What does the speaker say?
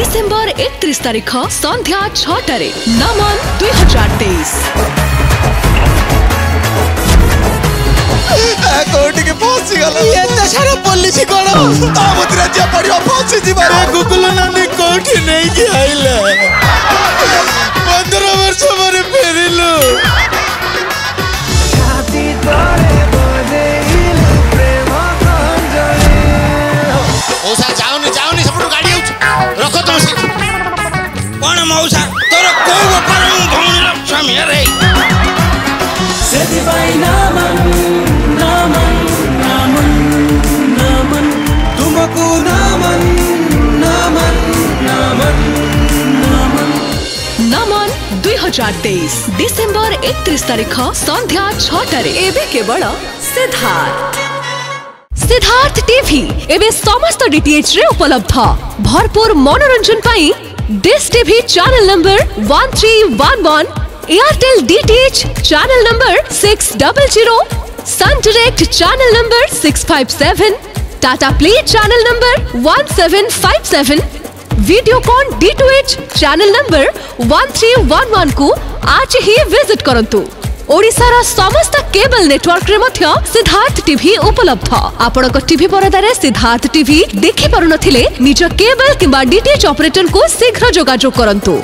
December একত্রিশ তারিখ সন্ধ্যা ছটারে নমন দুই হাজার তেইশ କୋଉଠିକି ଫସିଗଲା ଏତେ ସାରା ପଲିସି କଣ ତା ଭିତରେ ଯିଏ ପଡିବ ଫସିଯିବାରେ ଗୁଗୁଲ ନାନୀ କୋଉଠି ନେଇକି ସାମାନ ଦୁଇ ହଜାର ତେଇଶ ଡିସେମ୍ବର ଏକତିରିଶ ତାରିଖ ସନ୍ଧ୍ୟା ଛଅଟାରେ ଏବେ କେବଳ ସିଦ୍ଧାର୍ଥ ସିଦ୍ଧାର୍ଥ ଟିଭି ଏବେ ସମସ୍ତ ଡିଟିଏଚ୍ ରେ ଉପଲବ୍ଧ ଭରପୁର ମନୋରଞ୍ଜନ ପାଇଁ dish TV channel number one three one one Airtel DTH channel number six double zero Sun Direct channel number 657 Tata Play channel number 1757 Videocon DTH channel number one three one ୱାନ୍କୁ ଆଜି ହିଁ visit କରନ୍ତୁ ଓଡ଼ିଶାର ସମସ୍ତ କେବଲ୍ ନେଟୱାର୍କରେ ମଧ୍ୟ Siddharth TV ଉପଲବ୍ଧ ଆପଣଙ୍କ TV ପରଦାରେ Siddharth TV ଦେଖିପାରୁନଥିଲେ ନିଜ କେବଲ୍ କିମ୍ବା ଡିଟିଏଚ୍ ଅପରେଟରଙ୍କୁ ଶୀଘ୍ର ଯୋଗାଯୋଗ କରନ୍ତୁ